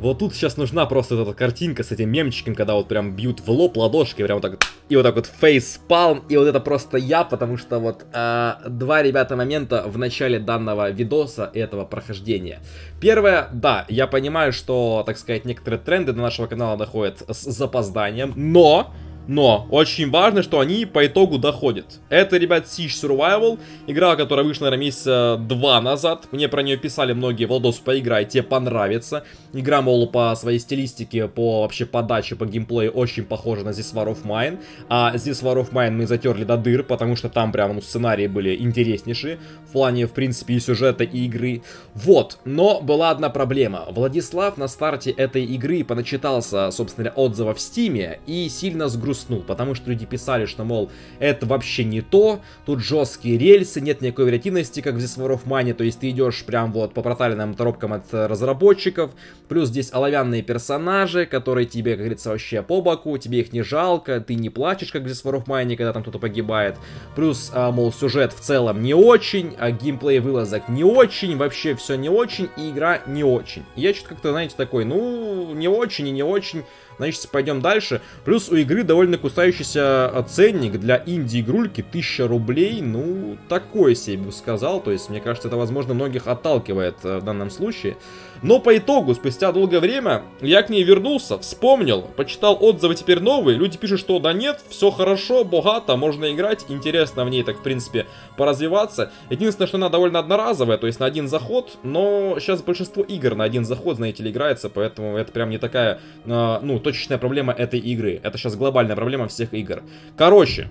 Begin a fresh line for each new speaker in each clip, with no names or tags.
Вот тут сейчас нужна просто эта картинка с этим мемчиком, когда вот прям бьют в лоб ладошкой, прям вот так и вот так вот фейспалм, и вот это просто я, потому что вот э, два, ребята, момента в начале данного видоса этого прохождения. Первое, да, я понимаю, что, так сказать, некоторые тренды до нашего канала доходят с запозданием, но... Но очень важно, что они по итогу доходят. Это, ребят, Siege Survival, игра, которая вышла, наверное, месяца два назад. Мне про нее писали многие, Владос, поиграй, тебе понравится. Игра, мол, по своей стилистике, по вообще подаче, по геймплею очень похожа на This War of Mine. А This War of Mine мы затерли до дыр, потому что там прям ну, сценарии были интереснейшие. В плане, в принципе, и сюжета, и игры. Вот, но была одна проблема. Владислав на старте этой игры поначитался, собственно, отзывов в Стиме и сильно сгрузился грустнул, потому что люди писали, что, мол, это вообще не то, тут жесткие рельсы, нет никакой вариативности, как в This War of Money, то есть ты идешь прям вот по проталенным торопкам от разработчиков, плюс здесь оловянные персонажи, которые тебе, как говорится, вообще по боку, тебе их не жалко, ты не плачешь, как в This War of Money, когда там кто-то погибает, плюс, а, мол, сюжет в целом не очень, а геймплей вылазок не очень, вообще все не очень, и игра не очень. Я что-то как-то, знаете, такой, ну, не очень и не очень, Значит, пойдем дальше. Плюс у игры довольно кусающийся ценник для инди-игрульки 1000 рублей. Ну, такой себе бы сказал. То есть, мне кажется, это, возможно, многих отталкивает э, в данном случае. Но по итогу, спустя долгое время, я к ней вернулся, вспомнил, почитал отзывы теперь новые. Люди пишут, что да нет, все хорошо, богато, можно играть, интересно в ней так, в принципе, поразвиваться. Единственное, что она довольно одноразовая, то есть на один заход, но сейчас большинство игр на один заход, знаете ли, играется, поэтому это прям не такая, э, ну, точечная проблема этой игры. Это сейчас глобальная проблема всех игр. Короче,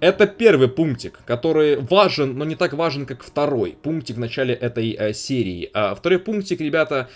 это первый пунктик, который важен, но не так важен, как второй пунктик в начале этой э, серии. А второй пунктик, ребята,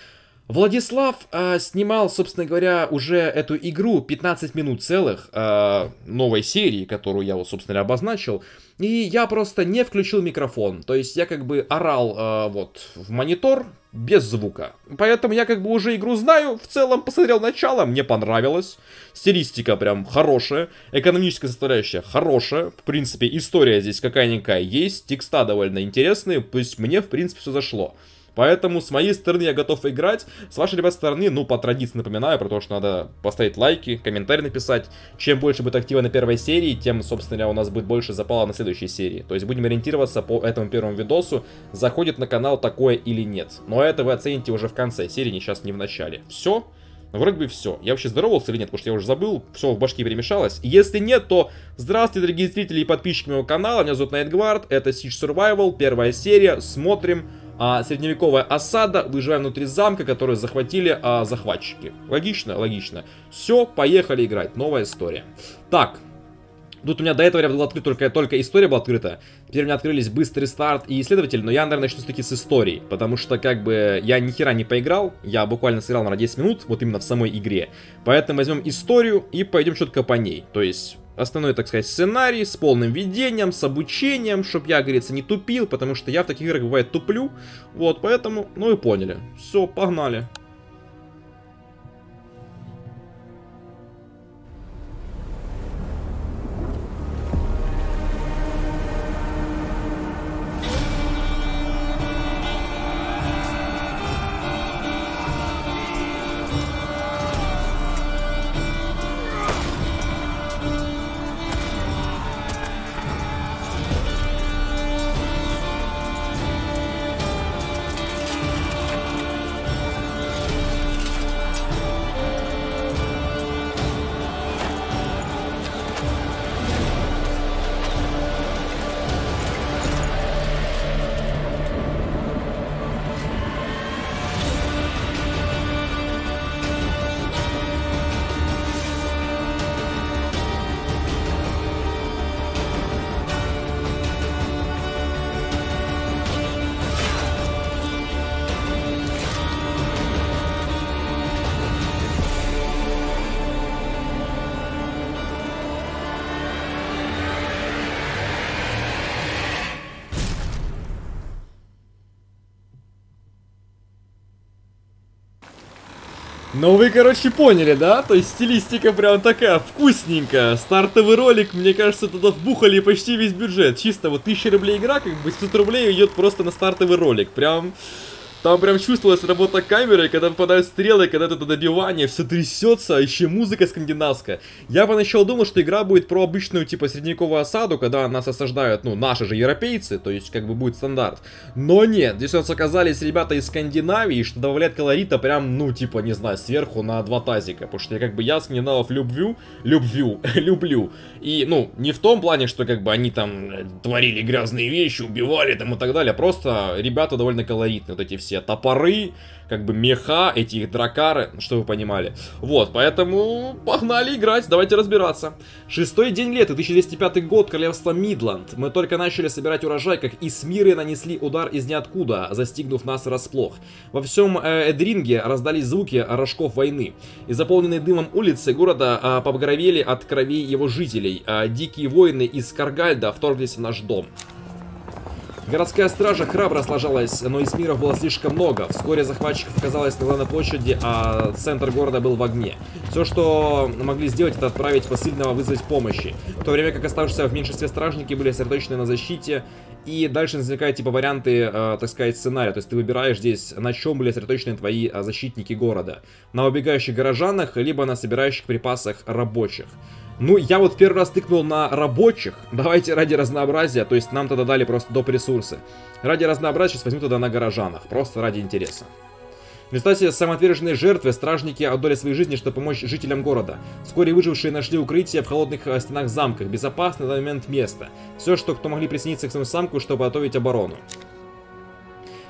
Владислав э, снимал, собственно говоря, уже эту игру 15 минут целых э, новой серии, которую я вот, собственно, обозначил. И я просто не включил микрофон. То есть я как бы орал э, вот в монитор без звука. Поэтому я как бы уже игру знаю. В целом посмотрел начало, мне понравилось. Стилистика прям хорошая. Экономическая составляющая хорошая. В принципе, история здесь какая-никакая есть. Текста довольно интересные. То есть мне, в принципе, все зашло. Поэтому с моей стороны я готов играть. С вашей, ребят, стороны, ну, по традиции напоминаю про то, что надо поставить лайки, комментарий написать. Чем больше будет актива на первой серии, тем, собственно, у нас будет больше запала на следующей серии. То есть будем ориентироваться по этому первому видосу, заходит на канал такое или нет. Но это вы оцените уже в конце серии, не сейчас, не в начале. Все. Вроде бы все. Я вообще здоровался или нет, потому что я уже забыл, все в башке перемешалось. Если нет, то здравствуйте, дорогие зрители и подписчики моего канала. Меня зовут Найтгвард, это Siege Survival, первая серия. Смотрим а, средневековая осада, выживаем внутри замка, который захватили а, захватчики. Логично? Логично. Все, поехали играть. Новая история. Так, Тут у меня до этого была открыта только, только история была открыта. Теперь у меня открылись быстрый старт и исследователь, но я, наверное, начну все-таки с истории. Потому что, как бы, я ни хера не поиграл. Я буквально сыграл, на 10 минут, вот именно в самой игре. Поэтому возьмем историю и пойдем четко по ней. То есть, основной, так сказать, сценарий с полным ведением, с обучением, чтобы я, говорится, не тупил, потому что я в таких играх бывает туплю. Вот, поэтому, ну и поняли. Все, погнали. Ну вы, короче, поняли, да? То есть стилистика прям такая вкусненькая. Стартовый ролик, мне кажется, туда вбухали почти весь бюджет. Чисто вот 1000 рублей игра, как бы 500 рублей идет просто на стартовый ролик. Прям... Там прям чувствовалась работа камеры, когда попадают стрелы, когда это добивание, все трясется, а еще музыка скандинавская. Я поначалу думал, что игра будет про обычную, типа, средневековую осаду, когда нас осаждают, ну, наши же европейцы, то есть, как бы, будет стандарт. Но нет, здесь у нас оказались ребята из Скандинавии, что добавляет колорита прям, ну, типа, не знаю, сверху на два тазика, потому что, я, как бы, я скандинавов люблю, люблю, люблю. И, ну, не в том плане, что, как бы, они там э, творили грязные вещи, убивали там и так далее, просто ребята довольно колоритные, вот эти все все топоры, как бы меха, эти их дракары, что вы понимали. Вот, поэтому погнали играть, давайте разбираться. Шестой день лета, 1205 год, королевство Мидланд. Мы только начали собирать урожай, как и Смиры нанесли удар из ниоткуда, застигнув нас врасплох. Во всем э, Эдринге раздались звуки рожков войны. И заполненные дымом улицы города э, побагровели от крови его жителей. Э, дикие воины из Каргальда вторглись в наш дом. Городская стража храбро сложалась, но из миров было слишком много. Вскоре захватчиков оказалось на главной площади, а центр города был в огне. Все, что могли сделать, это отправить посыльного вызвать помощи. В то время как оставшиеся в меньшинстве стражники были сосредоточены на защите, и дальше возникают типа варианты, э, так сказать, сценария. То есть ты выбираешь здесь, на чем были сосредоточены твои э, защитники города. На убегающих горожанах, либо на собирающих припасах рабочих. Ну, я вот первый раз тыкнул на рабочих. Давайте ради разнообразия, то есть нам тогда дали просто доп. ресурсы. Ради разнообразия сейчас возьму тогда на горожанах, просто ради интереса. В результате самоотверженной жертвы стражники отдали свои жизни, чтобы помочь жителям города. Вскоре выжившие нашли укрытие в холодных э, стенах замках, безопасное на момент место. Все, что кто могли присоединиться к своему самку, чтобы готовить оборону.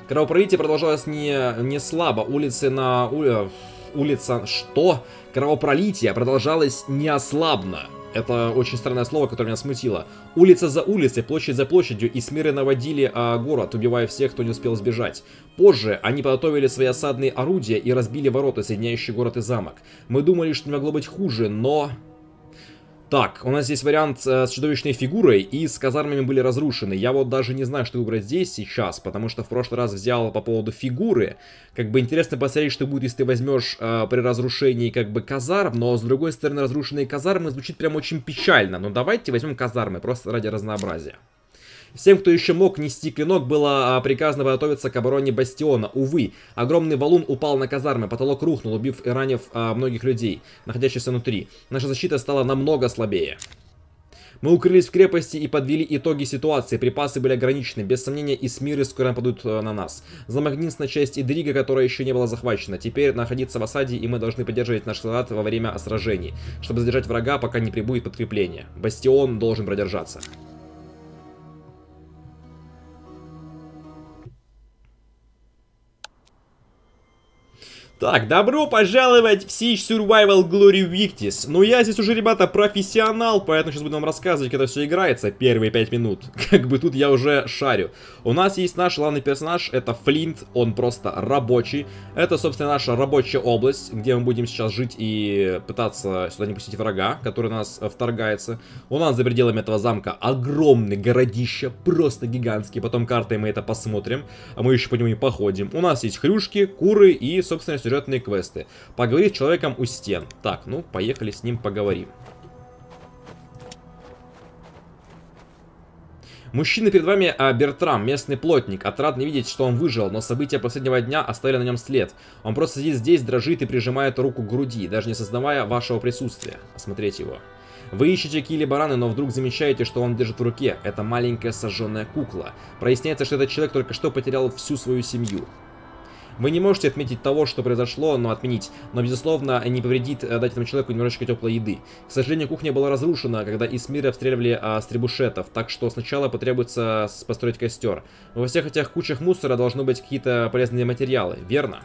Кровопролитие продолжалось не, не слабо. Улицы на... Ули улица... Что? Кровопролитие продолжалось неослабно. Это очень странное слово, которое меня смутило. Улица за улицей, площадь за площадью, и смиры наводили а, город, убивая всех, кто не успел сбежать. Позже они подготовили свои осадные орудия и разбили ворота, соединяющие город и замок. Мы думали, что не могло быть хуже, но... Так, у нас здесь вариант э, с чудовищной фигурой, и с казармами были разрушены. Я вот даже не знаю, что выбрать здесь сейчас, потому что в прошлый раз взял по поводу фигуры. Как бы интересно посмотреть, что будет, если ты возьмешь э, при разрушении как бы казарм, но с другой стороны разрушенные казармы звучит прям очень печально. Но давайте возьмем казармы, просто ради разнообразия. Всем, кто еще мог нести клинок, было а, приказано готовиться к обороне бастиона. Увы, огромный валун упал на казармы, потолок рухнул, убив и ранив а, многих людей, находящихся внутри. Наша защита стала намного слабее. Мы укрылись в крепости и подвели итоги ситуации. Припасы были ограничены. Без сомнения, и Смиры скоро нападут э, на нас. Замок единственная часть Идрига, которая еще не была захвачена. Теперь находится в осаде, и мы должны поддерживать наш солдат во время сражений, чтобы задержать врага, пока не прибудет подкрепление. Бастион должен продержаться. Так, добро пожаловать в Siege Survival Glory Victis. Ну, я здесь уже, ребята, профессионал, поэтому сейчас буду вам рассказывать, когда все играется, первые пять минут. Как бы тут я уже шарю. У нас есть наш главный персонаж, это Флинт, он просто рабочий. Это, собственно, наша рабочая область, где мы будем сейчас жить и пытаться сюда не пустить врага, который нас вторгается. У нас за пределами этого замка огромный городище, просто гигантский. Потом картой мы это посмотрим, а мы еще по нему не походим. У нас есть хрюшки, куры и, собственно, сюжетные квесты. Поговорить с человеком у стен. Так, ну, поехали с ним поговорим. Мужчина перед вами а, Бертрам, местный плотник. Отрадно видеть, что он выжил, но события последнего дня оставили на нем след. Он просто сидит здесь, дрожит и прижимает руку к груди, даже не сознавая вашего присутствия. Осмотреть его. Вы ищете Килли Бараны, но вдруг замечаете, что он держит в руке. Это маленькая сожженная кукла. Проясняется, что этот человек только что потерял всю свою семью. Вы не можете отметить того, что произошло, но отменить. Но, безусловно, не повредит э, дать этому человеку немножечко теплой еды. К сожалению, кухня была разрушена, когда из мира обстреливали а, с так что сначала потребуется построить костер. Во всех этих кучах мусора должны быть какие-то полезные материалы, верно?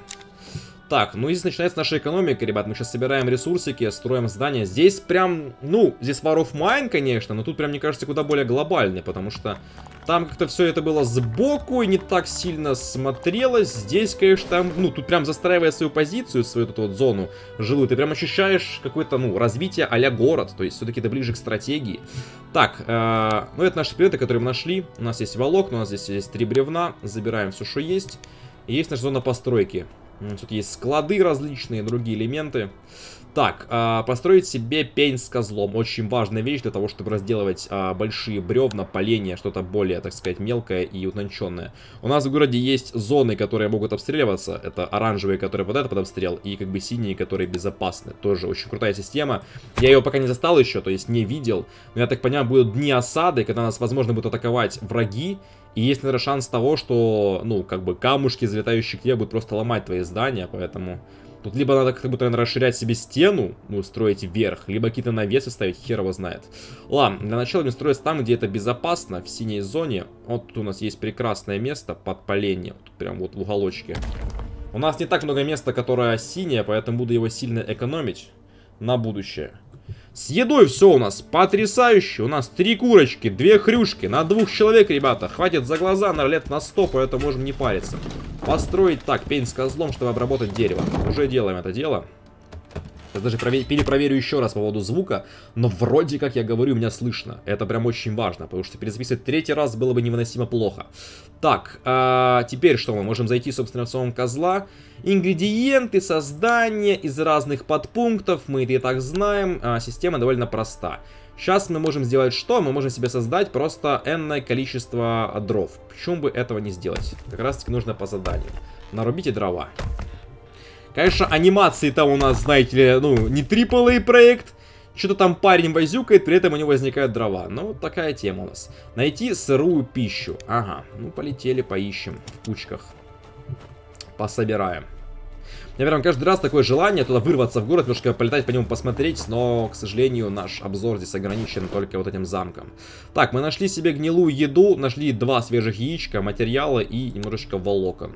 Так, ну здесь начинается наша экономика, ребят. Мы сейчас собираем ресурсики, строим здания. Здесь прям, ну, здесь War of Mine, конечно, но тут прям, мне кажется, куда более глобальный, потому что там как-то все это было сбоку и не так сильно смотрелось. Здесь, конечно, там, ну, тут прям застраивая свою позицию, свою эту вот зону жилую, ты прям ощущаешь какое-то, ну, развитие а город, то есть все-таки это ближе к стратегии. Так, э, ну, это наши предметы, которые мы нашли. У нас есть волокна, у нас здесь есть три бревна, забираем все, что есть. И есть наша зона постройки. Тут есть склады различные, другие элементы. Так, а, построить себе пень с козлом. Очень важная вещь для того, чтобы разделывать а, большие бревна, поленья, что-то более, так сказать, мелкое и утонченное. У нас в городе есть зоны, которые могут обстреливаться. Это оранжевые, которые попадают под обстрел, и как бы синие, которые безопасны. Тоже очень крутая система. Я ее пока не застал еще, то есть не видел. Но я так понимаю, будут дни осады, когда нас, возможно, будут атаковать враги. И есть, наверное, шанс того, что, ну, как бы камушки, залетающие к тебе, будут просто ломать твои здания, поэтому... Тут либо надо как будто расширять себе стену, ну, строить вверх, либо какие-то навесы ставить, хер его знает. Ладно, для начала мне строить там, где это безопасно, в синей зоне. Вот тут у нас есть прекрасное место под поление, тут прям вот в уголочке. У нас не так много места, которое синее, поэтому буду его сильно экономить на будущее. С едой все у нас потрясающе. У нас три курочки, две хрюшки на двух человек, ребята. Хватит за глаза на лет на сто, поэтому можем не париться. Построить так, пень с козлом, чтобы обработать дерево. Уже делаем это дело. Я даже перепроверю еще раз по поводу звука, но вроде как я говорю, меня слышно. Это прям очень важно, потому что перезаписывать третий раз было бы невыносимо плохо. Так, а теперь что мы? Можем зайти, собственно, в самом козла. Ингредиенты, создание из разных подпунктов, мы это и так знаем. А, система довольно проста. Сейчас мы можем сделать что? Мы можем себе создать просто энное количество дров. Почему бы этого не сделать? Как раз таки нужно по заданию. Нарубите дрова. Конечно, анимации там у нас, знаете ли, ну, не AAA проект. Что-то там парень возюкает, при этом у него возникают дрова. Ну, вот такая тема у нас. Найти сырую пищу. Ага, ну полетели, поищем в кучках. Пособираем. У прям каждый раз такое желание туда вырваться в город, немножко полетать по нему посмотреть, но, к сожалению, наш обзор здесь ограничен только вот этим замком. Так, мы нашли себе гнилую еду, нашли два свежих яичка, материалы и немножечко волокон.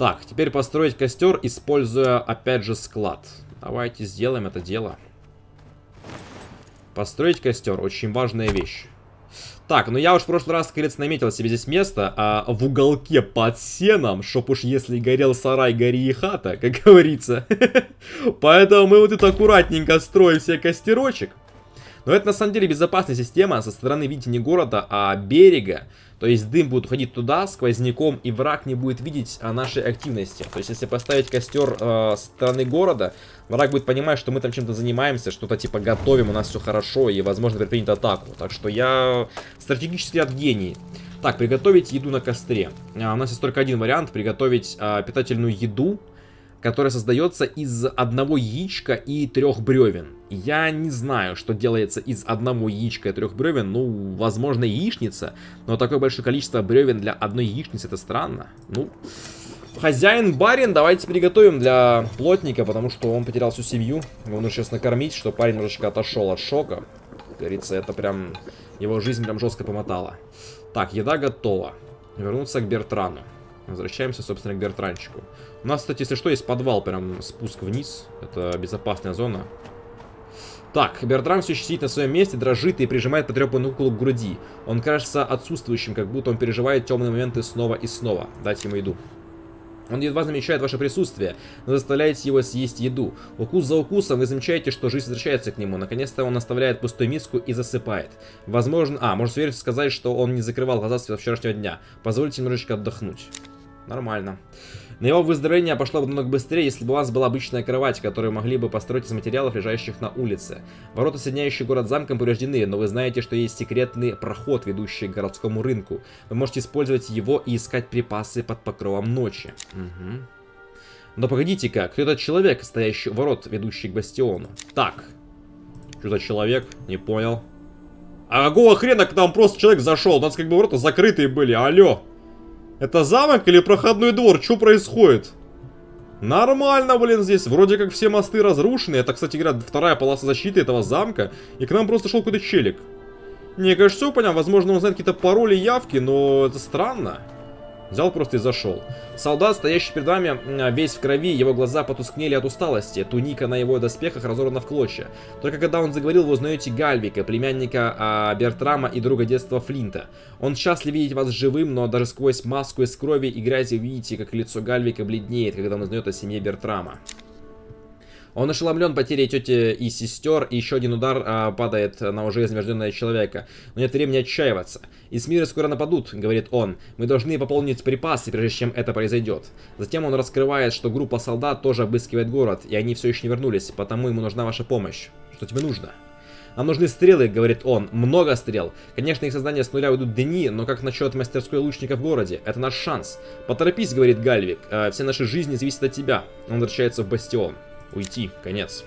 Так, теперь построить костер, используя, опять же, склад. Давайте сделаем это дело. Построить костер, очень важная вещь. Так, ну я уж в прошлый раз, как наметил себе здесь место а, в уголке под сеном, чтоб уж если горел сарай, гори и хата, как говорится. Поэтому мы вот это аккуратненько строим себе костерочек. Но это на самом деле безопасная система со стороны, видите, не города, а берега. То есть дым будет уходить туда, сквозняком, и враг не будет видеть а, нашей активности. То есть если поставить костер э, с стороны города, враг будет понимать, что мы там чем-то занимаемся, что-то типа готовим, у нас все хорошо, и возможно предпринять атаку. Так что я стратегически от гений. Так, приготовить еду на костре. А, у нас есть только один вариант, приготовить а, питательную еду которая создается из одного яичка и трех бревен. Я не знаю, что делается из одного яичка и трех бревен. Ну, возможно, яичница. Но такое большое количество бревен для одной яичницы, это странно. Ну, хозяин-барин, давайте приготовим для плотника, потому что он потерял всю семью. Его нужно сейчас накормить, чтобы парень немножечко отошел от шока. Говорится, это прям... Его жизнь прям жестко помотала. Так, еда готова. Вернуться к Бертрану. Возвращаемся, собственно, к Бертранчику. У нас, кстати, если что, есть подвал, прям спуск вниз. Это безопасная зона. Так, Бертрам все еще сидит на своем месте, дрожит и прижимает потрепанную куклу к груди. Он кажется отсутствующим, как будто он переживает темные моменты снова и снова. Дать ему еду. Он едва замечает ваше присутствие, но заставляете его съесть еду. Укус за укусом вы замечаете, что жизнь возвращается к нему. Наконец-то он оставляет пустую миску и засыпает. Возможно... А, можно уверенностью сказать, что он не закрывал глаза с вчерашнего дня. Позвольте немножечко отдохнуть. Нормально. На его выздоровление пошло бы намного быстрее, если бы у вас была обычная кровать, которую могли бы построить из материалов, лежащих на улице. Ворота, соединяющие город замком, повреждены, но вы знаете, что есть секретный проход, ведущий к городскому рынку. Вы можете использовать его и искать припасы под покровом ночи. Угу. Но погодите-ка, кто этот человек, стоящий у ворот, ведущий к бастиону? Так. Что за человек? Не понял. А какого хрена к нам просто человек зашел? У нас как бы ворота закрытые были, алло. Это замок или проходной двор? Что происходит? Нормально, блин, здесь. Вроде как все мосты разрушены. Это, кстати говоря, вторая полоса защиты этого замка. И к нам просто шел какой-то челик. Не, конечно, все понятно. Возможно, он знает какие-то пароли явки, но это странно. Взял просто и зашел. Солдат, стоящий перед вами, весь в крови, его глаза потускнели от усталости. Туника на его доспехах разорвана в клочья. Только когда он заговорил, вы узнаете Гальвика, племянника а, Бертрама и друга детства Флинта. Он счастлив видеть вас живым, но даже сквозь маску из крови и грязи видите, как лицо Гальвика бледнеет, когда он узнает о семье Бертрама. Он ошеломлен потерей тети и сестер, и еще один удар а, падает на уже изможденного человека. Но нет времени отчаиваться. Исмиры скоро нападут, говорит он. Мы должны пополнить припасы, прежде чем это произойдет. Затем он раскрывает, что группа солдат тоже обыскивает город, и они все еще не вернулись, потому ему нужна ваша помощь. Что тебе нужно? Нам нужны стрелы, говорит он, много стрел. Конечно, их создание с нуля уйдут дни, но как насчет мастерской лучника в городе? Это наш шанс. Поторопись, говорит Гальвик, э, все наши жизни зависят от тебя. Он возвращается в бастион. Уйти, конец.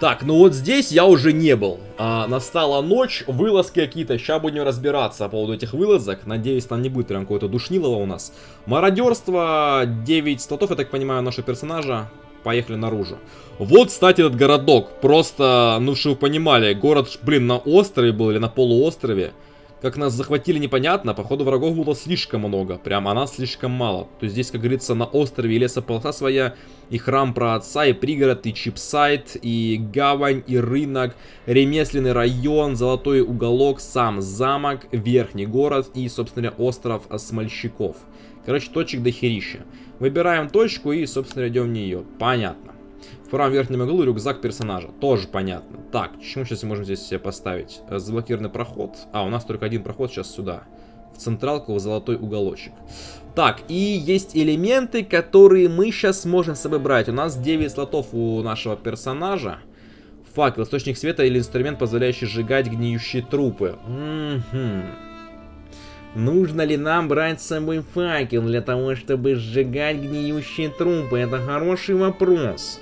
Так, ну вот здесь я уже не был. А, настала ночь, вылазки какие-то. Сейчас будем разбираться по поводу этих вылазок. Надеюсь, там не будет прям какого-то душнилого у нас. Мародерство, 9 слотов, я так понимаю, нашего персонажа. Поехали наружу. Вот, кстати, этот городок. Просто, ну, чтобы вы понимали, город, блин, на острове был или на полуострове. Как нас захватили, непонятно. Походу, врагов было слишком много. Прям, а нас слишком мало. То есть здесь, как говорится, на острове и лесополоса своя, и храм про отца, и пригород, и чипсайт, и гавань, и рынок, ремесленный район, золотой уголок, сам замок, верхний город и, собственно, остров Смольщиков. Короче, точек до херища. Выбираем точку и, собственно, идем в нее. Понятно. В правом верхнем углу рюкзак персонажа. Тоже понятно. Так, чему сейчас мы можем здесь себе поставить? Э, заблокированный проход. А, у нас только один проход сейчас сюда. В централку, в золотой уголочек. Так, и есть элементы, которые мы сейчас можем с собой брать. У нас 9 слотов у нашего персонажа. Факел, источник света или инструмент, позволяющий сжигать гниющие трупы. Угу. Нужно ли нам брать с собой факел для того, чтобы сжигать гниющие трупы? Это хороший вопрос.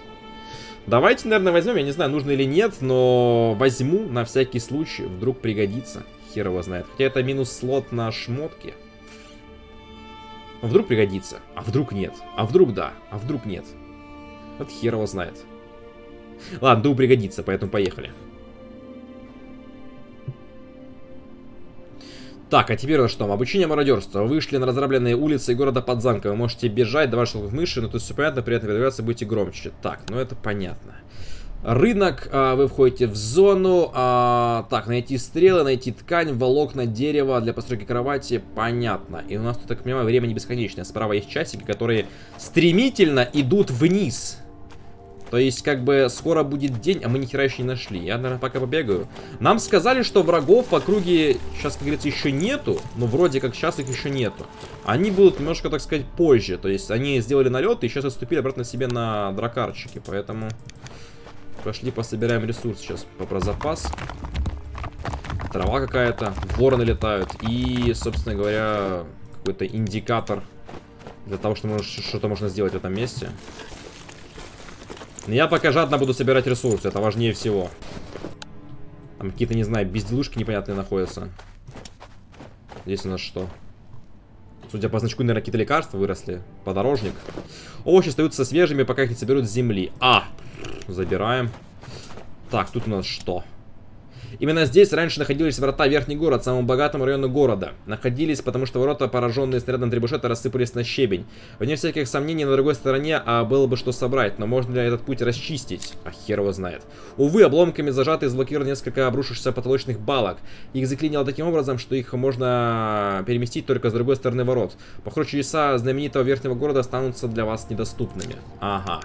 Давайте, наверное, возьмем. Я не знаю, нужно или нет, но возьму на всякий случай. Вдруг пригодится. Хер его знает. Хотя это минус слот на шмотки. Вдруг пригодится. А вдруг нет. А вдруг да. А вдруг нет. Вот хер его знает. Ладно, думаю пригодится, поэтому поехали. Так, а теперь на что? Обучение мародерства. Вышли на разрабленные улицы города под замком. Вы можете бежать, давать шелков мыши, но тут все понятно, при этом передвигаться будете громче. Так, ну это понятно. Рынок, а, вы входите в зону. А, так, найти стрелы, найти ткань, волокна, дерево для постройки кровати. Понятно. И у нас тут, так понимаю, время не бесконечное. Справа есть часики, которые стремительно идут вниз. То есть, как бы, скоро будет день, а мы ни хера еще не нашли. Я, наверное, пока побегаю. Нам сказали, что врагов в округе сейчас, как говорится, еще нету. Но вроде как сейчас их еще нету. Они будут немножко, так сказать, позже. То есть, они сделали налет и сейчас отступили обратно себе на дракарчики. Поэтому пошли пособираем ресурс сейчас про запас. Трава какая-то, вороны летают. И, собственно говоря, какой-то индикатор для того, что что-то можно сделать в этом месте. Я пока жадно буду собирать ресурсы, это важнее всего. Там какие-то, не знаю, безделушки непонятные находятся. Здесь у нас что? Судя по значку, наверное, какие-то лекарства выросли. Подорожник. Овощи остаются свежими, пока их не соберут с земли. А! Забираем. Так, тут у нас что? Именно здесь раньше находились врата Верхний город, самому богатому району города. Находились, потому что ворота, пораженные снарядом требушета, рассыпались на щебень. Вне всяких сомнений, на другой стороне а было бы что собрать, но можно ли этот путь расчистить? А хер его знает. Увы, обломками зажаты и заблокированы несколько обрушившихся потолочных балок. Их заклинило таким образом, что их можно переместить только с другой стороны ворот. Похоже, чудеса знаменитого Верхнего города останутся для вас недоступными. Ага.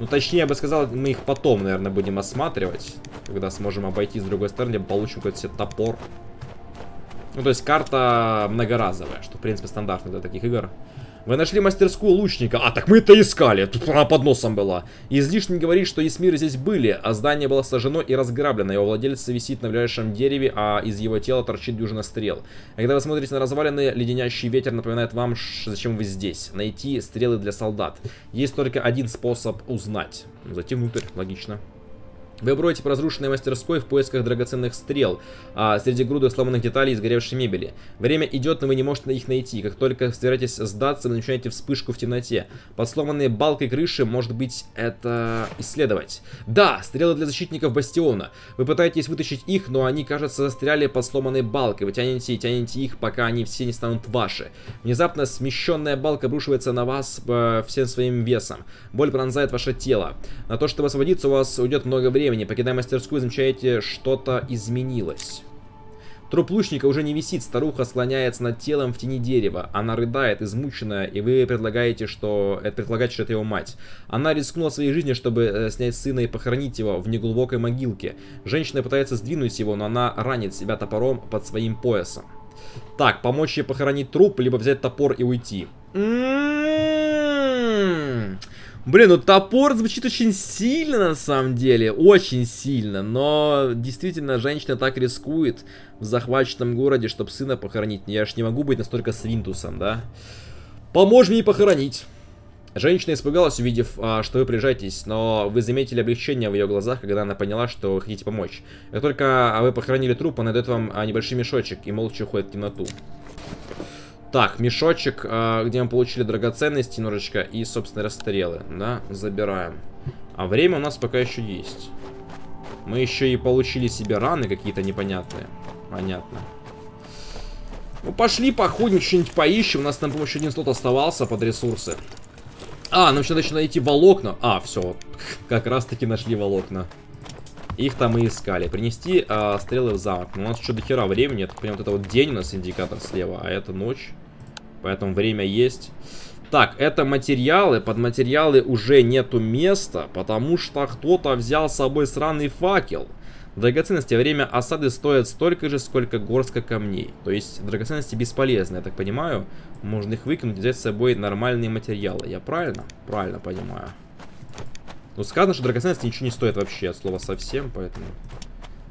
Ну, точнее, я бы сказал, мы их потом, наверное, будем осматривать. Когда сможем обойти с другой стороны, получим какой-то себе топор. Ну, то есть карта многоразовая, что, в принципе, стандартно для таких игр. Вы нашли мастерскую лучника. А, так мы это искали. Тут она под носом была. Излишне говорить, что Исмиры здесь были, а здание было сожжено и разграблено. Его владелец висит на ближайшем дереве, а из его тела торчит дюжина стрел. А когда вы смотрите на развалины, леденящий ветер напоминает вам, зачем вы здесь. Найти стрелы для солдат. Есть только один способ узнать. Зайти внутрь, логично. Вы бродите по разрушенной мастерской в поисках драгоценных стрел, а среди груды сломанных деталей и сгоревшей мебели. Время идет, но вы не можете их найти. Как только собираетесь сдаться, вы начинаете вспышку в темноте. Под сломанной балкой крыши, может быть, это исследовать. Да, стрелы для защитников бастиона. Вы пытаетесь вытащить их, но они, кажется, застряли под сломанной балкой. Вы тянете и тянете их, пока они все не станут ваши. Внезапно смещенная балка обрушивается на вас э, всем своим весом. Боль пронзает ваше тело. На то, чтобы освободиться, у вас уйдет много времени времени. Покидая мастерскую, замечаете, что-то изменилось. Труп лучника уже не висит, старуха склоняется над телом в тени дерева. Она рыдает, измученная, и вы предлагаете, что... Это предполагаете, что это его мать. Она рискнула своей жизнью, чтобы э, снять сына и похоронить его в неглубокой могилке. Женщина пытается сдвинуть его, но она ранит себя топором под своим поясом. Так, помочь ей похоронить труп, либо взять топор и уйти. М-м-м. Блин, ну топор звучит очень сильно на самом деле, очень сильно, но действительно женщина так рискует в захваченном городе, чтобы сына похоронить. Я ж не могу быть настолько свинтусом, да? Поможешь мне похоронить. Женщина испугалась, увидев, а, что вы приезжаетесь, но вы заметили облегчение в ее глазах, когда она поняла, что вы хотите помочь. Как только вы похоронили труп, она дает вам а, небольшой мешочек и молча уходит в темноту. Так, мешочек, а, где мы получили драгоценности немножечко и, собственно, расстрелы, да, забираем. А время у нас пока еще есть. Мы еще и получили себе раны какие-то непонятные. Понятно. Ну, пошли походим, что-нибудь поищем. У нас там, по-моему, еще один слот оставался под ресурсы. А, нам еще надо найти волокна. А, все, как раз-таки нашли волокна. Их там и искали. Принести а, стрелы в замок. Но у нас еще до хера времени. Так понимаю, вот это вот день у нас индикатор слева, а это ночь. Поэтому время есть. Так, это материалы. Под материалы уже нету места, потому что кто-то взял с собой сраный факел. Драгоценности время осады стоят столько же, сколько горстка камней. То есть драгоценности бесполезны, я так понимаю. Можно их выкинуть, взять с собой нормальные материалы. Я правильно? Правильно понимаю. Ну, сказано, что драгоценности ничего не стоят вообще, от слова совсем, поэтому...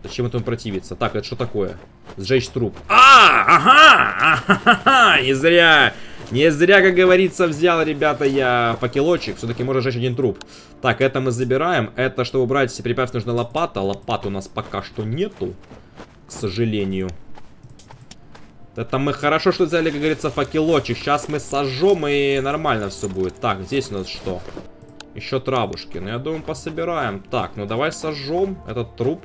Зачем этому противиться? Так, это что такое? Сжечь труп. А, ага, ага, не зря, не зря, как говорится, взял, ребята, я факелочек. Все-таки можно сжечь один труп. Так, это мы забираем. Это, чтобы убрать препятствие, нужна лопата. Лопат у нас пока что нету, к сожалению. Это мы хорошо, что взяли, как говорится, факелочек. Сейчас мы сожжем, и нормально все будет. Так, здесь у нас что? Еще травушки. Ну, я думаю, пособираем. Так, ну давай сожжем этот труп.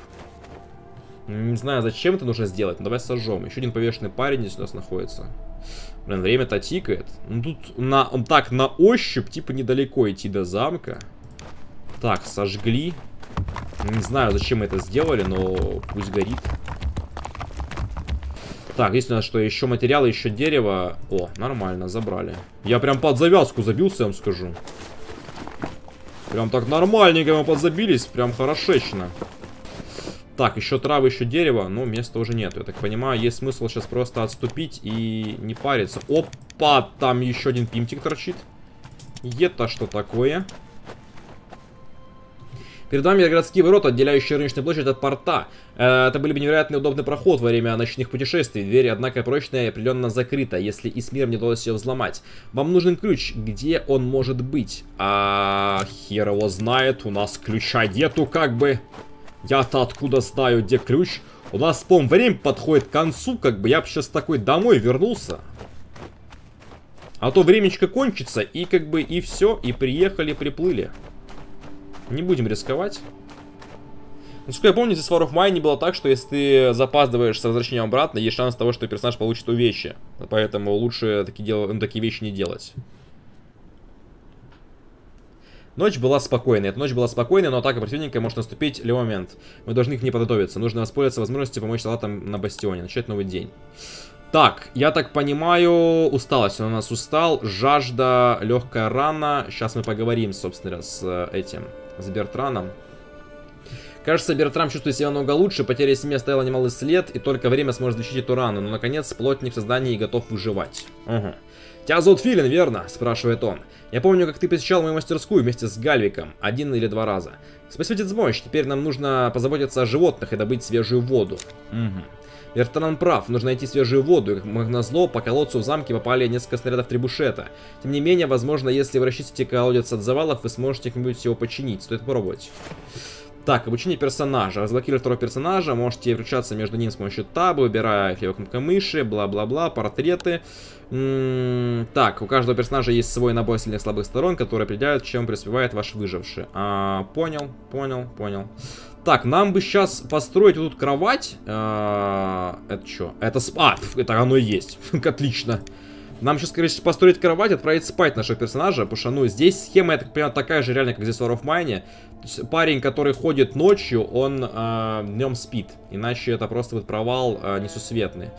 Не знаю, зачем это нужно сделать, но давай сожжем. Еще один повешенный парень здесь у нас находится. Блин, время-то тикает. Ну тут на, так, на ощупь, типа, недалеко идти до замка. Так, сожгли. Не знаю, зачем мы это сделали, но пусть горит. Так, здесь у нас что, еще материалы, еще дерево. О, нормально, забрали. Я прям под завязку забился, я вам скажу. Прям так нормальненько мы подзабились, прям хорошечно. Так, еще травы, еще дерево, но места уже нет. Я так понимаю, есть смысл сейчас просто отступить и не париться. Опа, там еще один пимтик торчит. Это что такое? Перед вами городские ворота, отделяющие рыночную площадь от порта. Э, это были бы невероятно удобный проход во время ночных путешествий. Дверь, однако, прочная и определенно закрыта, если и с миром не удалось ее взломать. Вам нужен ключ. Где он может быть? А хер его знает, у нас ключа нету как бы. Я-то откуда знаю, где ключ? У нас, по время подходит к концу, как бы я бы сейчас такой домой вернулся. А то времечко кончится, и как бы и все, и приехали, приплыли. Не будем рисковать. Насколько я помню, здесь в War of Mine было так, что если ты запаздываешь с возвращением обратно, есть шанс того, что персонаж получит увечья. Поэтому лучше такие, дел... ну, такие вещи не делать. Ночь была спокойной. Эта ночь была спокойной, но атака противника может наступить в любой момент. Мы должны к ней подготовиться. Нужно воспользоваться возможностью помочь салатам на бастионе. Начать новый день. Так, я так понимаю, усталость. Он у нас устал. Жажда, легкая рана. Сейчас мы поговорим, собственно, с э, этим, с Бертраном. Кажется, Бертрам чувствует себя много лучше, потеря семьи оставила немалый след, и только время сможет лечить эту рану, но, наконец, плотник в создании готов выживать. Угу. «Тебя зовут Филин, верно?» – спрашивает он. «Я помню, как ты посещал мою мастерскую вместе с Гальвиком. Один или два раза. Спасибо, Мощь. Теперь нам нужно позаботиться о животных и добыть свежую воду». Угу. Бертран прав, нужно найти свежую воду, и как назло, по колодцу в замке попали несколько снарядов требушета. Тем не менее, возможно, если вы расчистите колодец от завалов, вы сможете как-нибудь его починить. Стоит попробовать. Так, обучение персонажа. Разблокировать второго персонажа. Можете включаться между ним с помощью таба, выбирая левой кнопкой мыши, бла-бла-бла, портреты. М -м так, у каждого персонажа есть свой набор сильных слабых сторон, которые определяют, чем преуспевает ваш выживший. А, понял, понял, понял. Так, нам бы сейчас построить вот тут кровать. А, это что? Это спа. Это оно и есть. Отлично. Нам сейчас, всего, построить кровать, отправить спать нашего персонажа, потому что, ну, здесь схема, я так понимаю, такая же реально, как здесь в War of Mine. Парень, который ходит ночью, он э, днем спит. Иначе это просто вот провал э, несусветный.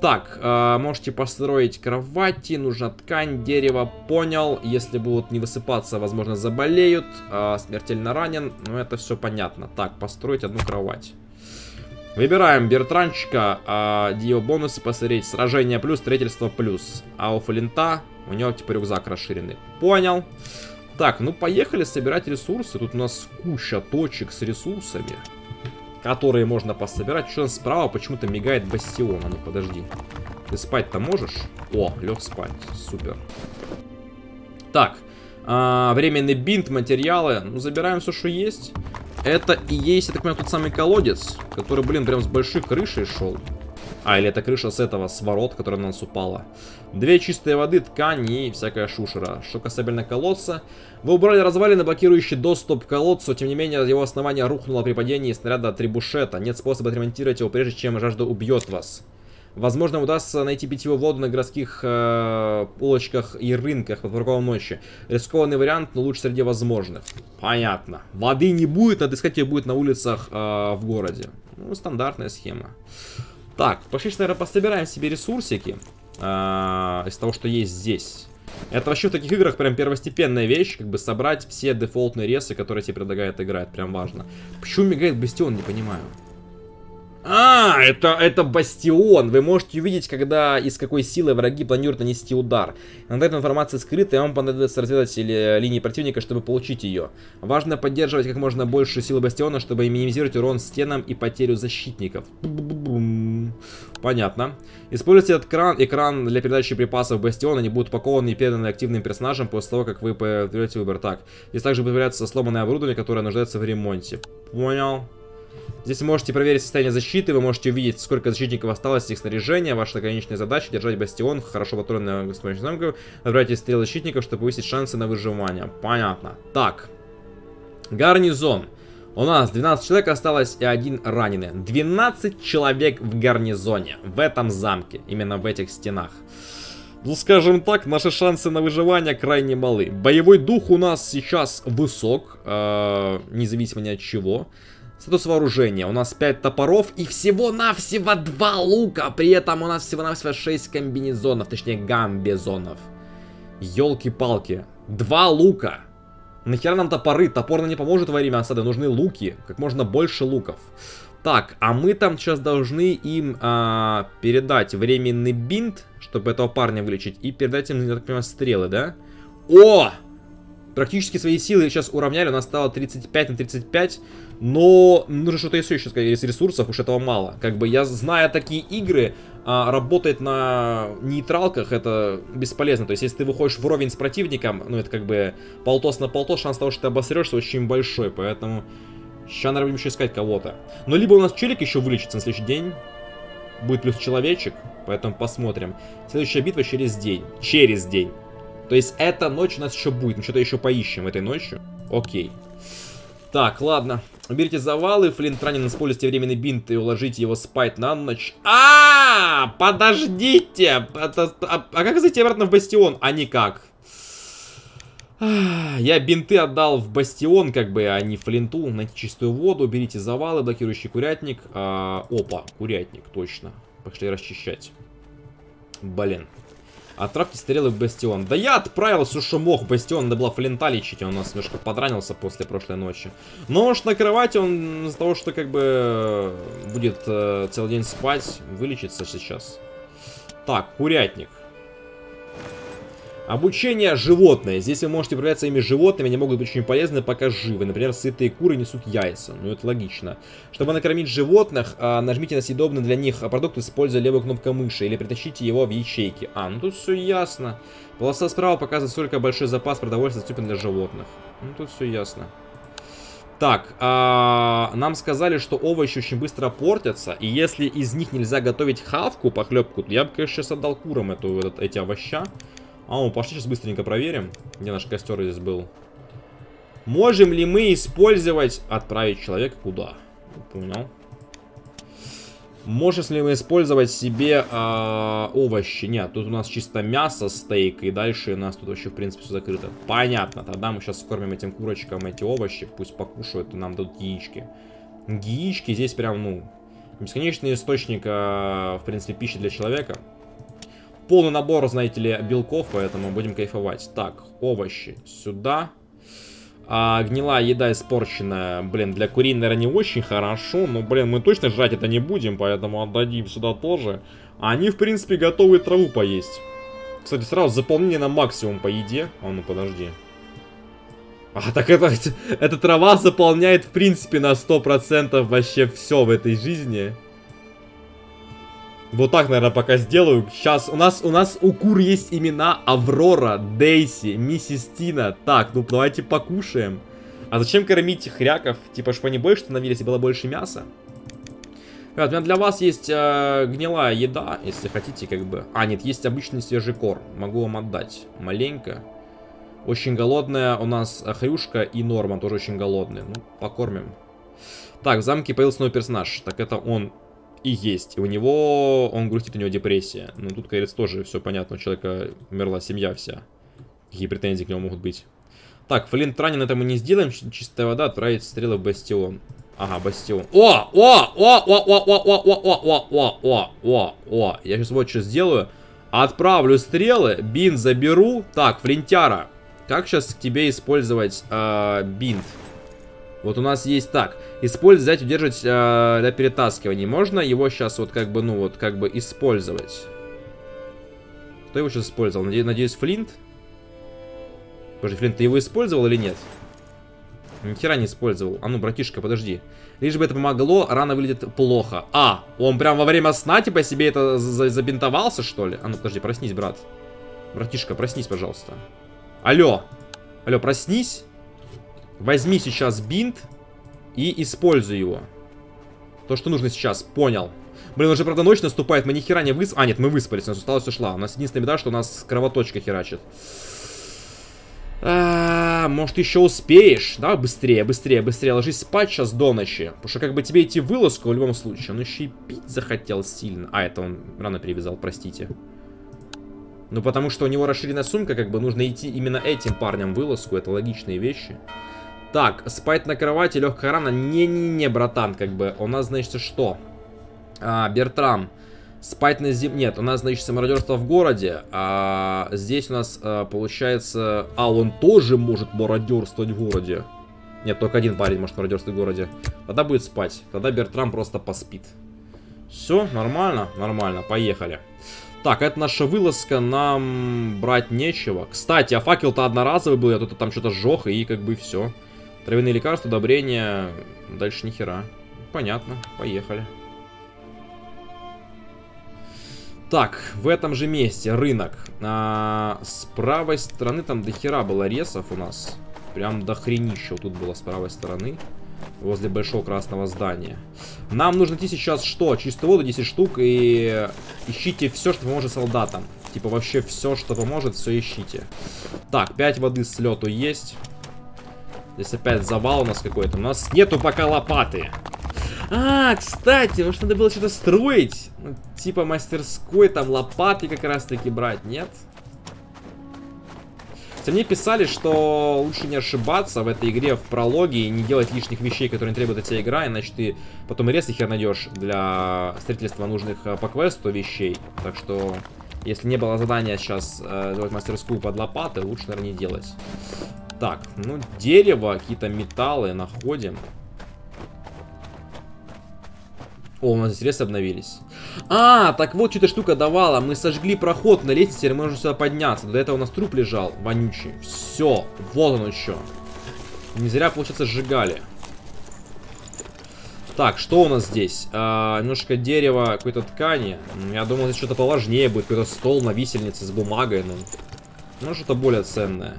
Так, э, можете построить кровати, нужна ткань, дерево, понял. Если будут не высыпаться, возможно, заболеют. Э, смертельно ранен, ну это все понятно. Так, построить одну кровать. Выбираем Бертранчика, а, его бонусы посмотреть. Сражение плюс, строительство плюс. А у Флинта, у него типа рюкзак расширенный. Понял. Так, ну поехали собирать ресурсы. Тут у нас куча точек с ресурсами, которые можно пособирать. Что справа почему-то мигает бастион. А ну подожди. Ты спать-то можешь? О, лег спать. Супер. Так, а, временный бинт, материалы. Ну, забираем все, что есть. Это и есть, я так понимаю, тот самый колодец, который, блин, прям с большой крышей шел. А, или это крыша с этого, с ворот, которая на нас упала. Две чистые воды, ткань и всякая шушера. Что касательно колодца. Вы убрали развалины, блокирующие доступ к колодцу. Тем не менее, его основание рухнуло при падении снаряда трибушета. Нет способа отремонтировать его, прежде чем жажда убьет вас. Возможно, удастся найти питьевую воду на городских э, улочках и рынках под покровом ночи. Рискованный вариант, но лучше среди возможных. Понятно. Воды не будет, надо искать ее будет на улицах э, в городе. Ну, стандартная схема. Так, пошли, наверное, пособираем себе ресурсики э, из того, что есть здесь. Это вообще в таких играх прям первостепенная вещь, как бы собрать все дефолтные ресы, которые тебе предлагает играть, прям важно. Почему мигает бастион, не понимаю. А, это, это бастион. Вы можете увидеть, когда и с какой силой враги планируют нанести удар. Иногда эта информация скрыта, и вам понадобится разведать линии противника, чтобы получить ее. Важно поддерживать как можно больше силы бастиона, чтобы минимизировать урон стенам и потерю защитников. Понятно. Используйте этот экран, экран для передачи припасов бастиона. Они будут упакованы и переданы активным персонажам после того, как вы подберете выбор. Так, здесь также появляется сломанное оборудование, которое нуждается в ремонте. Понял. Здесь можете проверить состояние защиты, вы можете увидеть, сколько защитников осталось их снаряжения. Ваша конечная задача держать бастион, хорошо патронный господине замков. Набирайте стрелы защитников, чтобы повысить шансы на выживание. Понятно. Так. Гарнизон. У нас 12 человек осталось и один раненый. 12 человек в гарнизоне. В этом замке. Именно в этих стенах. Ну, скажем так, наши шансы на выживание крайне малы. Боевой дух у нас сейчас высок, э, независимо ни от чего. Статус вооружения. У нас 5 топоров и всего-навсего 2 лука. При этом у нас всего-навсего 6 комбинезонов, точнее гамбезонов. Елки-палки. Два лука. Нахера нам топоры? Топор нам не поможет во время осады. Нужны луки. Как можно больше луков. Так, а мы там сейчас должны им а, передать временный бинт, чтобы этого парня вылечить. И передать им, я так понимаю, стрелы, да? О! Практически свои силы сейчас уравняли. У нас стало 35 на 35. Но нужно что-то еще сейчас из ресурсов, уж этого мало. Как бы я, зная такие игры, а, работать на нейтралках это бесполезно. То есть, если ты выходишь вровень с противником, ну это как бы полтос на полтос, шанс того, что ты обосрешься, очень большой. Поэтому сейчас, наверное, будем еще искать кого-то. Но либо у нас челик еще вылечится на следующий день, будет плюс человечек, поэтому посмотрим. Следующая битва через день. Через день. То есть эта ночь у нас еще будет, мы что-то еще поищем этой ночью. Окей. Так, ладно. Уберите завалы, Флинт ранен, используйте временный бинт и уложите его спать на ночь. А, -а, -а подождите! А, а, а как зайти обратно в бастион? А никак. Я бинты отдал в бастион, как бы, а не Флинту. Найти чистую воду, уберите завалы, блокирующий курятник. А, опа, курятник, точно. Пошли расчищать. Блин. Отправьте стрелы в Бастион. Да я отправил все, что мог. Бастион надо было флинта лечить. Он у нас немножко подранился после прошлой ночи. Но уж на кровати он из-за того, что как бы будет э, целый день спать, вылечится сейчас. Так, курятник. Обучение животное. Здесь вы можете управлять своими животными, они могут быть очень полезны, пока живы. Например, сытые куры несут яйца. Ну, это логично. Чтобы накормить животных, а, нажмите на съедобный для них продукт, используя левую кнопку мыши, или притащите его в ячейки. А, ну тут все ясно. Полоса справа показывает, сколько большой запас продовольствия доступен для животных. Ну, тут все ясно. Так, а, нам сказали, что овощи очень быстро портятся, и если из них нельзя готовить хавку, похлебку, я бы, конечно, сейчас отдал курам эту, этот, эти овоща. А, ну, пошли сейчас быстренько проверим, где наш костер здесь был. Можем ли мы использовать... Отправить человека куда? Понял. Можем ли мы использовать себе э, овощи? Нет, тут у нас чисто мясо, стейк, и дальше у нас тут вообще, в принципе, все закрыто. Понятно, тогда мы сейчас кормим этим курочкам эти овощи, пусть покушают, и нам дадут яички. Яички здесь прям, ну, бесконечный источник, э, в принципе, пищи для человека. Полный набор, знаете ли, белков, поэтому будем кайфовать. Так, овощи сюда. А гнилая еда испорченная, блин, для курей, наверное, не очень хорошо, но, блин, мы точно жрать это не будем, поэтому отдадим сюда тоже. Они, в принципе, готовы траву поесть. Кстати, сразу заполнение на максимум по еде. А ну, подожди. А, так это, эта трава заполняет, в принципе, на 100% вообще все в этой жизни. Вот так, наверное, пока сделаю. Сейчас у нас у нас у кур есть имена Аврора, Дейси, Миссис Тина. Так, ну давайте покушаем. А зачем кормить хряков? Типа, чтобы они больше становились и было больше мяса? Ребят, у меня для вас есть э, гнилая еда, если хотите, как бы. А, нет, есть обычный свежий кор. Могу вам отдать. Маленько. Очень голодная у нас Хрюшка и Норман тоже очень голодные. Ну, покормим. Так, в замке появился новый персонаж. Так это он и есть. У него, он грустит, у него депрессия. Ну, тут, кажется, тоже все понятно. У человека умерла семья вся. Какие претензии к нему могут быть. Так, флинт ранен, это мы не сделаем. Чистая вода, отправить стрелы в бастион. Ага, бастион. О! О! О! О! О! О! О! О! О! О! О! О! О! Я сейчас вот что сделаю. Отправлю стрелы, бинт заберу. Так, флинтяра. Как сейчас к тебе использовать э, бинт? Вот у нас есть так. Использовать, взять, удержать э, для перетаскивания. Можно его сейчас вот как бы, ну вот, как бы использовать. Кто его сейчас использовал? Надеюсь, надеюсь Флинт? Подожди, Флинт, ты его использовал или нет? Ни хера не использовал. А ну, братишка, подожди. Лишь бы это помогло, рана выглядит плохо. А, он прям во время сна, типа, себе это забинтовался, что ли? А ну, подожди, проснись, брат. Братишка, проснись, пожалуйста. Алло. Алло, проснись. Возьми сейчас бинт и используй его. То, что нужно сейчас. Понял. Блин, уже, правда, ночь наступает, мы ни хера не высп... А, нет, мы выспались, у нас усталость ушла. У нас единственная беда, что у нас кровоточка херачит. А, может, еще успеешь? Да, быстрее, быстрее, быстрее. Ложись спать сейчас до ночи. Потому что как бы тебе идти вылазку в любом случае. Он еще и пить захотел сильно. А, это он рано перевязал, простите. Ну, потому что у него расширенная сумка, как бы нужно идти именно этим парням вылазку. Это логичные вещи. Так, спать на кровати, легкая рана. Не-не-не, братан, как бы. У нас, значит, что? А, Бертрам. Спать на зим... Нет, у нас, значит, мародерство в городе. А здесь у нас, а, получается... А, он тоже может мародерствовать в городе. Нет, только один парень может мародерствовать в городе. Тогда будет спать. Тогда Бертрам просто поспит. Все, нормально? Нормально, поехали. Так, это наша вылазка, нам брать нечего. Кстати, а факел-то одноразовый был, я тут там что-то сжег, и как бы все. Травяные лекарства, удобрения. Дальше ни хера. Понятно, поехали. Так, в этом же месте рынок. А, с правой стороны там до хера было ресов у нас. Прям до хренища тут было с правой стороны. Возле большого красного здания. Нам нужно идти сейчас что? Чистую воду 10 штук и ищите все, что поможет солдатам. Типа вообще все, что поможет, все ищите. Так, 5 воды с лету есть. Здесь опять завал у нас какой-то. У нас нету пока лопаты. А, кстати, может надо было что-то строить? Ну, типа мастерской, там лопаты как раз таки брать, нет? Хотя мне писали, что лучше не ошибаться в этой игре в прологе и не делать лишних вещей, которые не требует от тебя игра, иначе ты потом рез хер найдешь для строительства нужных э, по квесту вещей. Так что, если не было задания сейчас э, делать мастерскую под лопаты, лучше, наверное, не делать. Так, ну, дерево, какие-то металлы находим. О, у нас здесь рез обновились. А, так вот, что-то штука давала. Мы сожгли проход на лестнице, теперь мы можем сюда подняться. До этого у нас труп лежал, вонючий. Все, вот он еще. Не зря, получается, сжигали. Так, что у нас здесь? А, немножко дерева, какой-то ткани. Я думал, здесь что-то поважнее будет. Какой-то стол на висельнице с бумагой. Ну, ну что-то более ценное.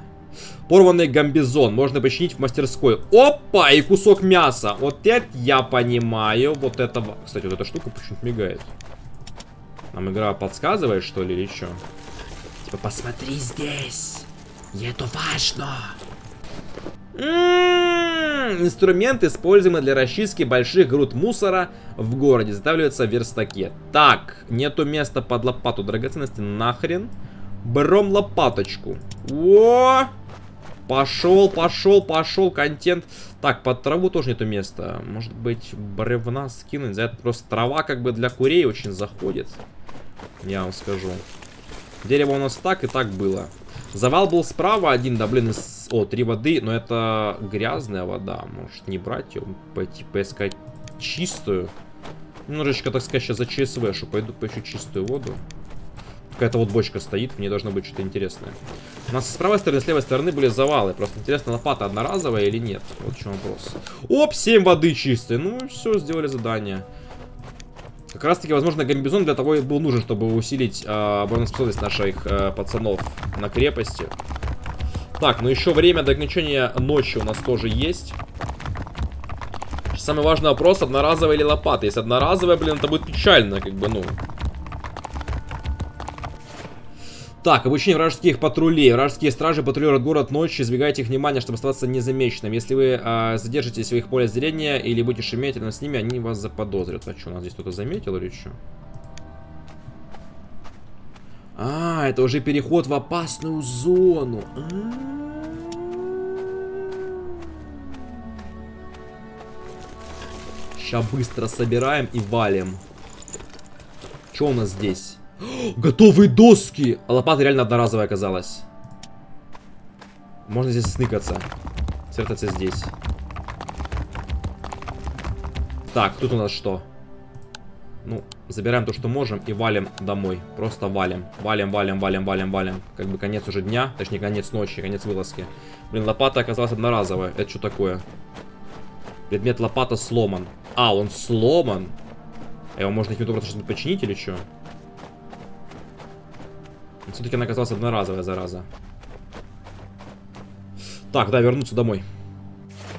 Порванный гамбизон. Можно починить в мастерской. Опа! И кусок мяса. Вот это я понимаю. Вот этого. Кстати, вот эта штука почему-то мигает. Нам игра подсказывает, что ли, или что? Типа, посмотри здесь. Это важно. М -м -м М-м, инструмент, используемый для расчистки больших груд мусора в городе, изготавливается в верстаке. Так, нету места под лопату драгоценности, нахрен. Берем лопаточку. О! Пошел, пошел, пошел, контент. Так, под траву тоже нету места. Может быть, бревна скинуть. За это просто трава как бы для курей очень заходит. Я вам скажу. Дерево у нас так и так было. Завал был справа один, да, блин, из... О, три воды, но это грязная вода. Может, не брать ее, пойти поискать чистую. Немножечко, так сказать, сейчас за ЧСВ, что пойду поищу чистую воду. Какая-то вот бочка стоит, мне должно быть что-то интересное. У нас с правой стороны, с левой стороны были завалы. Просто интересно, лопата одноразовая или нет? Вот в чем вопрос. Оп, 7 воды чистые. Ну, все, сделали задание. Как раз таки, возможно, гамбизон для того и был нужен, чтобы усилить э, обороноспособность наших э, пацанов на крепости. Так, ну еще время до окончания ночи у нас тоже есть. Самый важный вопрос, одноразовая или лопата. Если одноразовая, блин, это будет печально, как бы, ну. Так, обучение вражеских патрулей. Вражеские стражи патрулируют город ночью. Избегайте их внимания, чтобы оставаться незамеченным. Если вы э, задержитесь в их поле зрения или будете шуметь рядом с ними, они вас заподозрят. А что, нас здесь кто-то заметил или что? А, это уже переход в опасную зону. А -а -а. Сейчас быстро собираем и валим. Что у нас здесь? Готовые доски! А лопата реально одноразовая оказалась. Можно здесь сныкаться. Свертаться здесь. Так, тут у нас что? Ну, забираем то, что можем и валим домой. Просто валим. Валим, валим, валим, валим, валим. Как бы конец уже дня. Точнее, конец ночи, конец вылазки. Блин, лопата оказалась одноразовая. Это что такое? Предмет лопата сломан. А, он сломан. А его можно каким-то образом починить или что? Все-таки она оказалась одноразовая, зараза. Так, да, вернуться домой.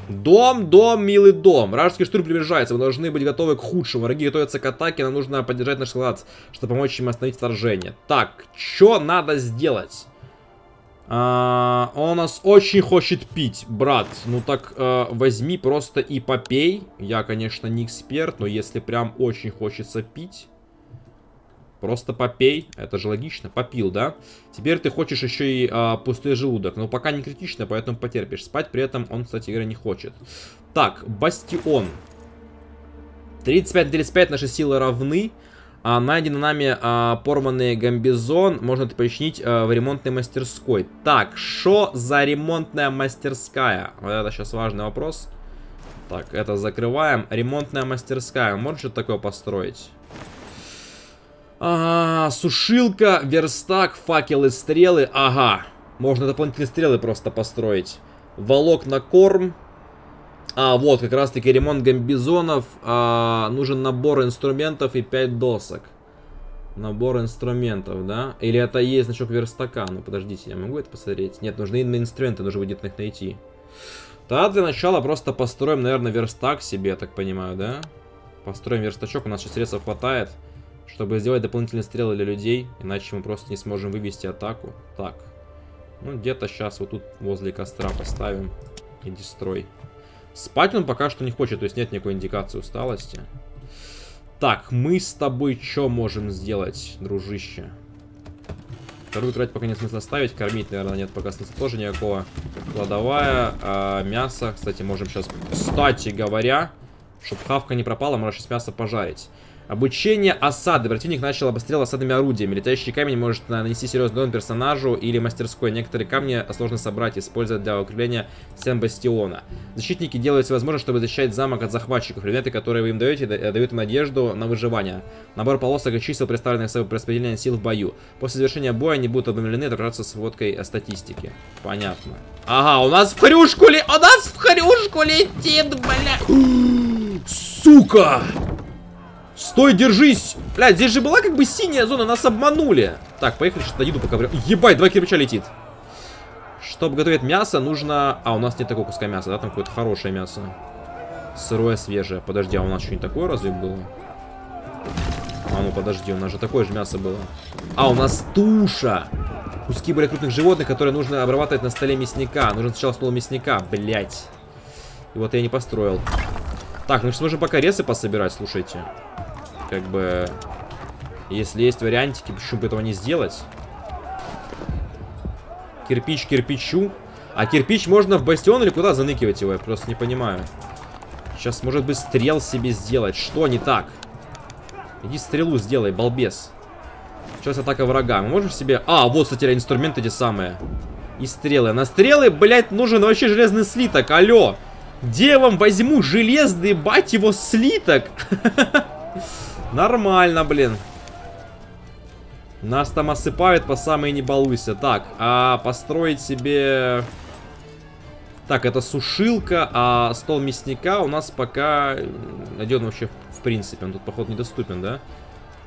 Дом, дом, милый дом. Вражеский штурм приближается. Мы должны быть готовы к худшему. Враги готовятся к атаке. Нам нужно поддержать наш склад, чтобы помочь им остановить вторжение. Так, что надо сделать? А, он нас очень хочет пить, брат. Ну так а, возьми просто и попей. Я, конечно, не эксперт, но если прям очень хочется пить... Просто попей, это же логично, попил, да? Теперь ты хочешь еще и а, пустой желудок, но пока не критично, поэтому потерпишь. Спать при этом он, кстати говоря, не хочет. Так, Бастион. 35 на 35 наши силы равны. А, найден нами а, порванный гамбизон. Можно это починить а, в ремонтной мастерской. Так, что за ремонтная мастерская? Вот это сейчас важный вопрос. Так, это закрываем. Ремонтная мастерская. Можно что-то такое построить? А, сушилка, верстак, факелы, стрелы. Ага. Можно дополнительные стрелы просто построить. Волокна корм. А, вот, как раз таки ремонт гамбизонов. А, нужен набор инструментов и 5 досок. Набор инструментов, да? Или это есть значок верстака? Ну, подождите, я могу это посмотреть? Нет, нужны именно инструменты, нужно будет их найти. Да, для начала просто построим, наверное, верстак себе, я так понимаю, да? Построим верстачок, у нас сейчас средств хватает чтобы сделать дополнительные стрелы для людей, иначе мы просто не сможем вывести атаку. Так, ну где-то сейчас вот тут возле костра поставим и дестрой. Спать он пока что не хочет, то есть нет никакой индикации усталости. Так, мы с тобой что можем сделать, дружище? Вторую тратить пока нет смысла ставить, кормить, наверное, нет пока смысла тоже никакого. Кладовая, а, мясо, кстати, можем сейчас, кстати говоря, чтобы хавка не пропала, можно сейчас мясо пожарить. Обучение осады. Противник начал обстрел осадными орудиями. Летающий камень может нанести серьезный урон персонажу или мастерской. Некоторые камни сложно собрать, использовать для укрепления стен бастиона. Защитники делают все возможное, чтобы защищать замок от захватчиков. Предметы, которые вы им даете, дают им надежду на выживание. Набор полосок и чисел, представленных собой распределение сил в бою. После завершения боя они будут обновлены и отображаться с водкой статистики. Понятно. Ага, у нас в хрюшку ли... У нас в хрюшку летит, бля... Сука! Стой, держись! Блядь, здесь же была как бы синяя зона, нас обманули. Так, поехали, что-то еду пока... Ебать, два кирпича летит. Чтобы готовить мясо, нужно... А, у нас нет такого куска мяса, да? Там какое-то хорошее мясо. Сырое, свежее. Подожди, а у нас что-нибудь такое разве было? А, ну подожди, у нас же такое же мясо было. А, у нас туша! Куски более крупных животных, которые нужно обрабатывать на столе мясника. Нужно сначала стол мясника, блять. И вот я не построил. Так, ну сейчас можно пока ресы пособирать, слушайте. Как бы... Если есть вариантики, почему бы этого не сделать? Кирпич кирпичу. А кирпич можно в бастион или куда заныкивать его? Я просто не понимаю. Сейчас, может быть, стрел себе сделать. Что не так? Иди стрелу сделай, балбес. Сейчас атака врага. Мы можем себе... А, вот, кстати, инструменты эти самые. И стрелы. На стрелы, блядь, нужен вообще железный слиток. Алло. Где я вам возьму железный, бать его, слиток? Нормально, блин. Нас там осыпают по самой не балуйся. Так, а построить себе... Так, это сушилка, а стол мясника у нас пока... Где он вообще в принципе? Он тут, походу, недоступен, да?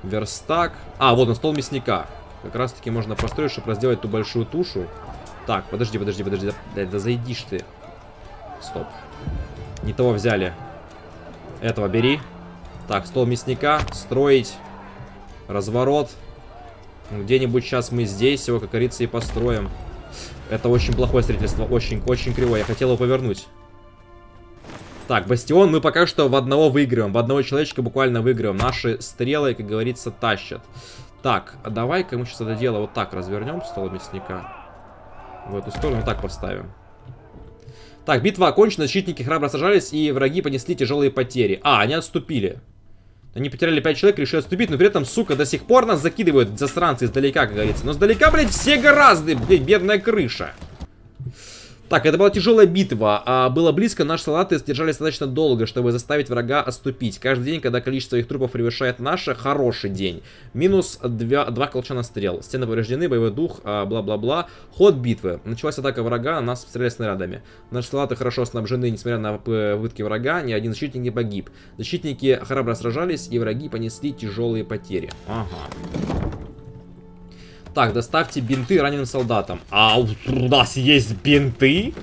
Верстак. А, вот он, стол мясника. Как раз таки можно построить, чтобы разделать ту большую тушу. Так, подожди, подожди, подожди. Да, да зайдишь ты. Стоп. Не того взяли. Этого бери. Так, стол мясника. Строить. Разворот. Где-нибудь сейчас мы здесь его, как говорится, и построим. Это очень плохое строительство. Очень, очень кривое. Я хотел его повернуть. Так, бастион мы пока что в одного выигрываем. В одного человечка буквально выигрываем. Наши стрелы, как говорится, тащат. Так, а давай-ка мы сейчас это дело вот так развернем, стол мясника. В эту сторону вот так поставим. Так, битва окончена, защитники храбро сражались, и враги понесли тяжелые потери. А, они отступили. Они потеряли 5 человек, решили отступить, но при этом, сука, до сих пор нас закидывают засранцы издалека, как говорится. Но сдалека, блядь, все гораздо, блядь, бедная крыша. Так, это была тяжелая битва. А, было близко, наши салаты сдержались достаточно долго, чтобы заставить врага отступить. Каждый день, когда количество их трупов превышает наше, хороший день. Минус 2, 2 колчана стрел. Стены повреждены, боевой дух, а, бла-бла-бла. Ход битвы. Началась атака врага, нас обстреляли снарядами. Наши салаты хорошо снабжены, несмотря на попытки врага, ни один защитник не погиб. Защитники храбро сражались, и враги понесли тяжелые потери. Ага. Так, доставьте бинты раненым солдатам. А у нас есть бинты?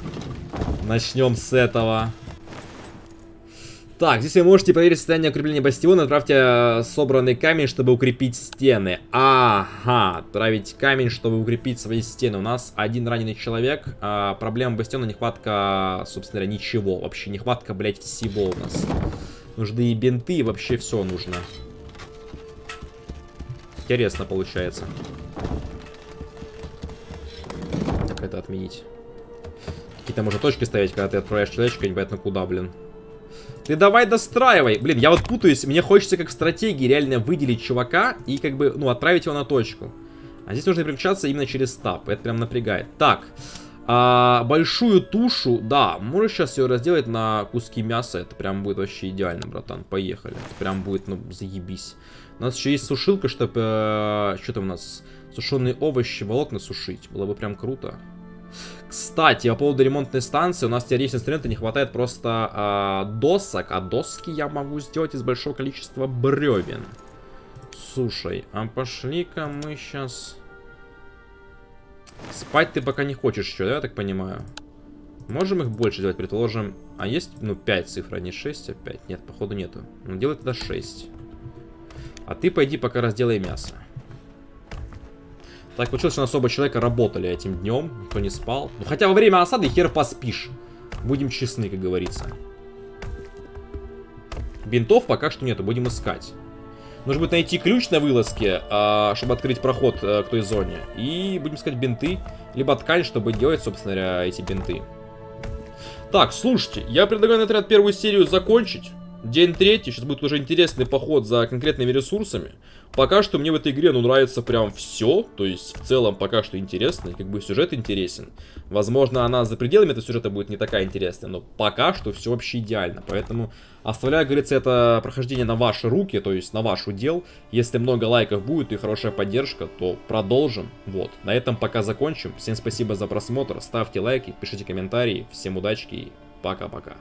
Начнем с этого. Так, здесь вы можете проверить состояние укрепления бастиона. Отправьте э, собранный камень, чтобы укрепить стены. Ага, отправить камень, чтобы укрепить свои стены. У нас один раненый человек. А, проблема бастиона, нехватка, собственно говоря, ничего. Вообще, нехватка, блядь, всего у нас. Нужны и бинты, и вообще все нужно. Интересно получается. Так, это отменить. Какие-то можно точки ставить, когда ты отправляешь человечка, непонятно куда, блин. Ты давай достраивай. Блин, я вот путаюсь. Мне хочется как в стратегии реально выделить чувака и как бы, ну, отправить его на точку. А здесь нужно переключаться именно через стап. Это прям напрягает. Так. А, большую тушу, да, можешь сейчас ее разделать на куски мяса. Это прям будет вообще идеально, братан. Поехали. Это прям будет, ну, заебись. У нас еще есть сушилка, чтобы... Э, что там у нас? Сушеные овощи, волокна сушить. Было бы прям круто. Кстати, по поводу ремонтной станции, у нас теоретически инструмента не хватает просто э, досок, а доски я могу сделать из большого количества бревен. Слушай, а пошли-ка мы сейчас... Спать ты пока не хочешь еще, да, я так понимаю? Можем их больше сделать, предположим. А есть, ну, 5 цифр, а не 6, а 5? Нет, походу нету. Ну, делай тогда 6. А ты пойди пока разделай мясо. Так получилось, что у нас оба человека работали этим днем. Никто не спал. Ну, хотя во время осады хер поспишь. Будем честны, как говорится. Бинтов пока что нету, будем искать. Нужно будет найти ключ на вылазке, а, чтобы открыть проход а, к той зоне. И будем искать бинты, либо ткань, чтобы делать, собственно говоря, эти бинты. Так, слушайте, я предлагаю на отряд первую серию закончить. День третий, сейчас будет уже интересный поход за конкретными ресурсами. Пока что мне в этой игре, ну, нравится прям все, то есть в целом пока что интересно, как бы сюжет интересен. Возможно, она за пределами этого сюжета будет не такая интересная, но пока что все вообще идеально, поэтому оставляю, говорится, это прохождение на ваши руки, то есть на ваш удел. Если много лайков будет и хорошая поддержка, то продолжим. Вот, на этом пока закончим. Всем спасибо за просмотр, ставьте лайки, пишите комментарии, всем удачи и пока-пока.